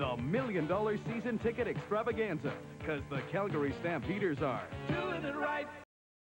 the Million Dollar Season Ticket Extravaganza, because the Calgary Stampeders are doing it right.